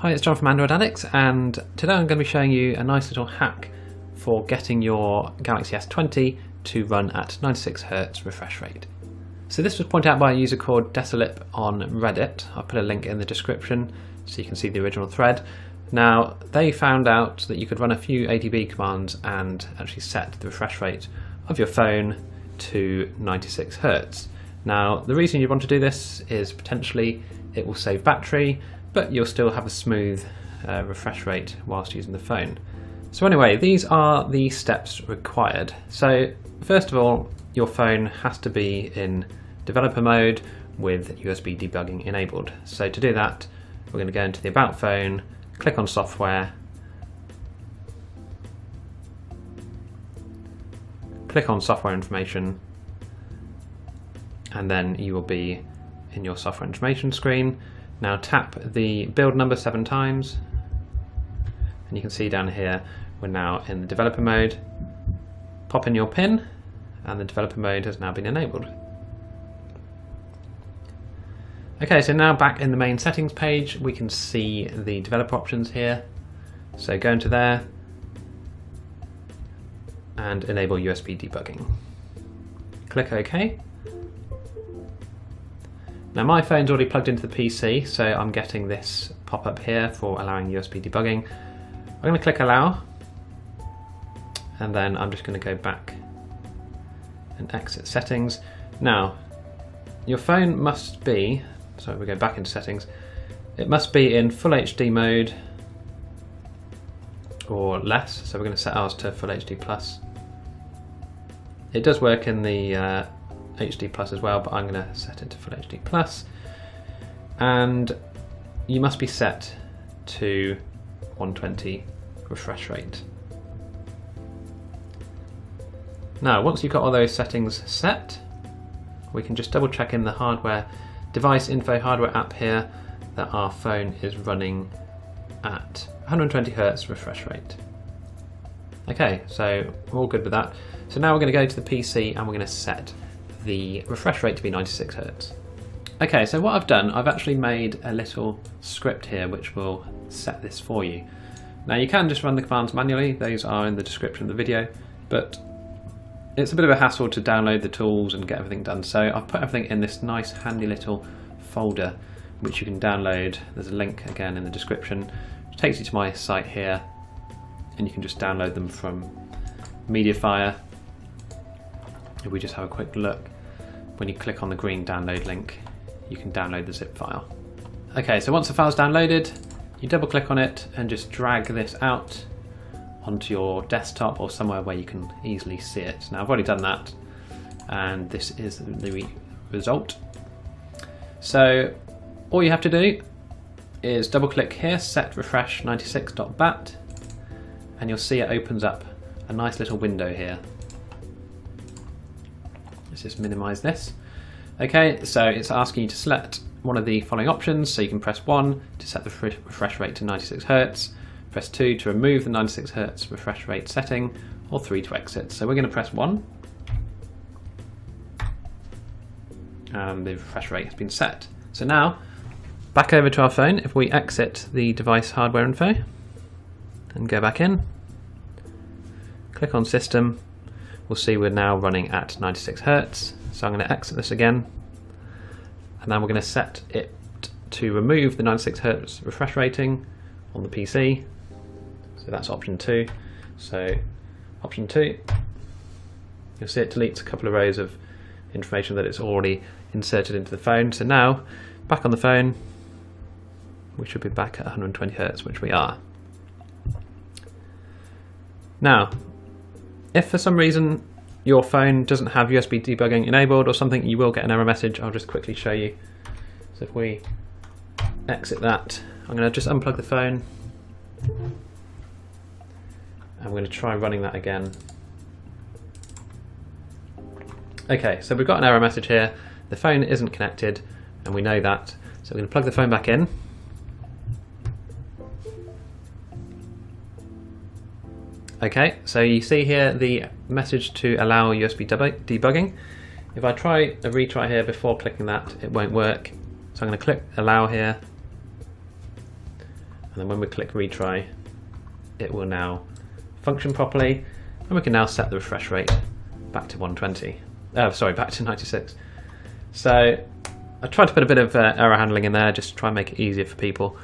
Hi, it's John from Android Addicts, and today I'm going to be showing you a nice little hack for getting your Galaxy S20 to run at 96Hz refresh rate. So this was pointed out by a user called Desolip on Reddit. I'll put a link in the description so you can see the original thread. Now, they found out that you could run a few ADB commands and actually set the refresh rate of your phone to 96Hz. Now, the reason you want to do this is potentially it will save battery, but you'll still have a smooth uh, refresh rate whilst using the phone. So anyway, these are the steps required. So first of all, your phone has to be in developer mode with USB debugging enabled. So to do that, we're going to go into the About phone, click on Software, click on Software Information, and then you will be in your software information screen. Now tap the build number seven times and you can see down here we're now in the developer mode. Pop in your pin and the developer mode has now been enabled. Okay, so now back in the main settings page we can see the developer options here. So go into there and enable USB debugging. Click OK now my phone's already plugged into the PC, so I'm getting this pop-up here for allowing USB debugging. I'm going to click allow, and then I'm just going to go back and exit settings. Now, your phone must be, so we go back into settings, it must be in full HD mode or less, so we're going to set ours to full HD plus. It does work in the uh, HD plus as well, but I'm going to set it to full HD plus. And you must be set to 120 refresh rate. Now, once you've got all those settings set, we can just double check in the hardware device info hardware app here that our phone is running at 120 Hz refresh rate. Okay, so we're all good with that. So now we're going to go to the PC and we're going to set the refresh rate to be 96 Hz. Okay, so what I've done, I've actually made a little script here which will set this for you. Now you can just run the commands manually, those are in the description of the video, but it's a bit of a hassle to download the tools and get everything done. So I've put everything in this nice handy little folder which you can download. There's a link again in the description, which takes you to my site here and you can just download them from Mediafire if we just have a quick look, when you click on the green download link, you can download the zip file. Okay, so once the file's downloaded, you double click on it and just drag this out onto your desktop or somewhere where you can easily see it. Now I've already done that and this is the result. So all you have to do is double click here, set refresh 96.bat and you'll see it opens up a nice little window here Let's just minimize this. Okay, so it's asking you to select one of the following options. So you can press 1 to set the refresh rate to 96 Hz, press 2 to remove the 96 Hz refresh rate setting, or 3 to exit. So we're going to press 1. And the refresh rate has been set. So now, back over to our phone, if we exit the device hardware info and go back in, click on system, we'll see we're now running at 96 Hertz. So I'm going to exit this again. And then we're going to set it to remove the 96 Hertz refresh rating on the PC. So that's option two. So option two, you'll see it deletes a couple of rows of information that it's already inserted into the phone. So now, back on the phone, we should be back at 120 Hertz, which we are. Now, if for some reason your phone doesn't have USB debugging enabled or something, you will get an error message. I'll just quickly show you. So if we exit that, I'm going to just unplug the phone. I'm going to try running that again. Okay, so we've got an error message here. The phone isn't connected, and we know that. So we're going to plug the phone back in. Okay, so you see here the message to allow USB debugging. If I try a retry here before clicking that, it won't work. So I'm going to click allow here, And then when we click retry, it will now function properly. And we can now set the refresh rate back to 120. Oh, sorry, back to 96. So I tried to put a bit of uh, error handling in there just to try and make it easier for people.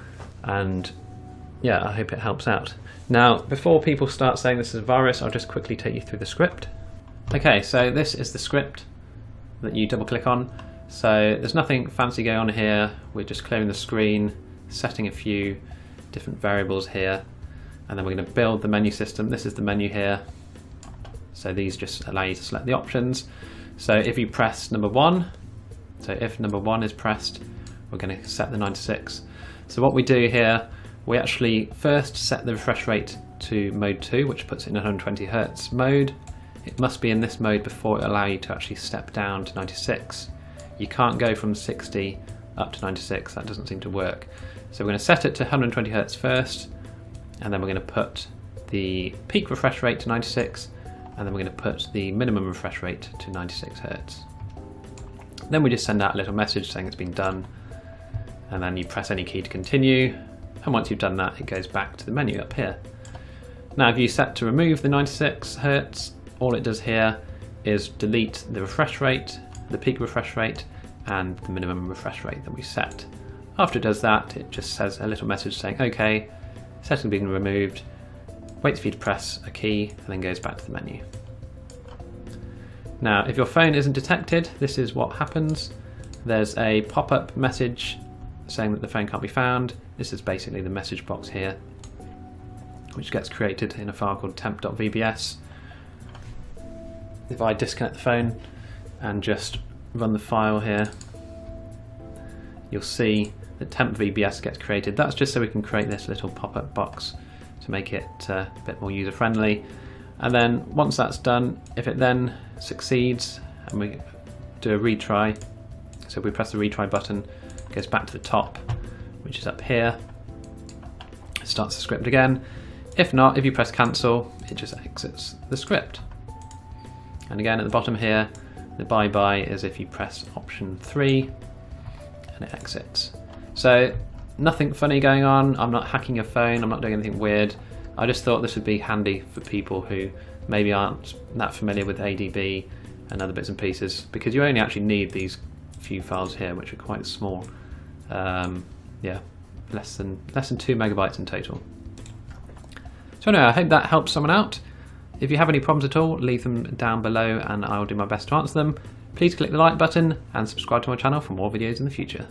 And yeah, I hope it helps out. Now, before people start saying this is a virus, I'll just quickly take you through the script. Okay, so this is the script that you double click on. So there's nothing fancy going on here. We're just clearing the screen, setting a few different variables here, and then we're going to build the menu system. This is the menu here. So these just allow you to select the options. So if you press number one, so if number one is pressed, we're going to set the 96. So what we do here, we actually first set the refresh rate to mode 2, which puts it in 120 hertz mode. It must be in this mode before it allow you to actually step down to 96. You can't go from 60 up to 96, that doesn't seem to work. So we're going to set it to 120 hertz first, and then we're going to put the peak refresh rate to 96, and then we're going to put the minimum refresh rate to 96 hertz. Then we just send out a little message saying it's been done, and then you press any key to continue, and once you've done that, it goes back to the menu up here. Now, if you set to remove the 96 hertz, all it does here is delete the refresh rate, the peak refresh rate, and the minimum refresh rate that we set. After it does that, it just says a little message saying, okay, setting being removed, waits for you to press a key, and then goes back to the menu. Now, if your phone isn't detected, this is what happens. There's a pop-up message saying that the phone can't be found. This is basically the message box here, which gets created in a file called temp.vbs. If I disconnect the phone and just run the file here, you'll see that temp VBS gets created. That's just so we can create this little pop-up box to make it uh, a bit more user-friendly. And then once that's done, if it then succeeds and we do a retry, so if we press the retry button, goes back to the top, which is up here, it starts the script again. If not, if you press cancel, it just exits the script. And again at the bottom here, the bye-bye is if you press option 3 and it exits. So nothing funny going on, I'm not hacking your phone, I'm not doing anything weird. I just thought this would be handy for people who maybe aren't that familiar with ADB and other bits and pieces because you only actually need these few files here which are quite small. Um, yeah, less than less than two megabytes in total. So anyway, I hope that helps someone out. If you have any problems at all, leave them down below and I'll do my best to answer them. Please click the like button and subscribe to my channel for more videos in the future.